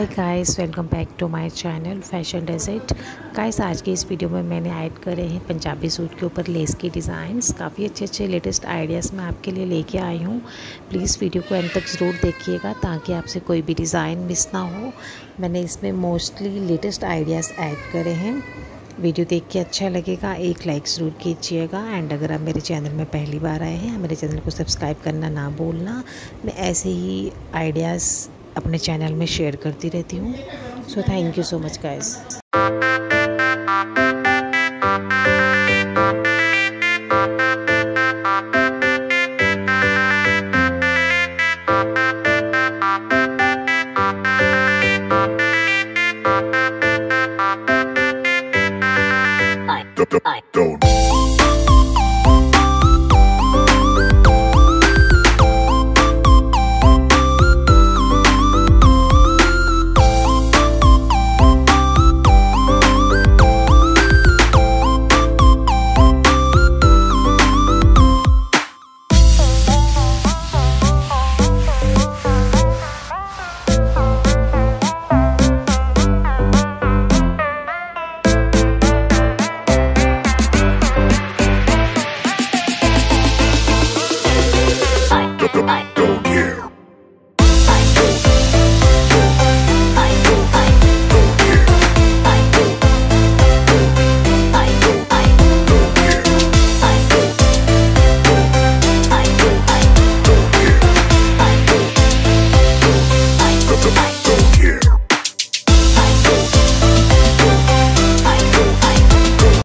Hi guys welcome back to my channel fashion dessert guys आज के इस video में मैंने ऐड करे हैं पंजाबी सूट के ऊपर लेस के डिज़ाइंस काफ़ी अच्छे अच्छे लेटेस्ट आइडियाज़ मैं आपके लिए लेके आई हूँ. प्लीज़ वीडियो को एंड तक ज़रूर देखिएगा ताकि आपसे कोई भी डिज़ाइन मिस ना हो. मैंने इसमें मोस्टली लेटेस्ट आइडियाज़ ऐड करे हैं. वीडियो देख के अच्छा लगेगा, एक लाइक ज़रूर कीजिएगा. एंड अगर आप मेरे चैनल में पहली बार आए हैं मेरे चैनल को सब्सक्राइब करना ना भूलना. मैं ऐसे ही आइडियाज़ अपने चैनल में शेयर करती रहती हूँ so thank you so much guys I don't.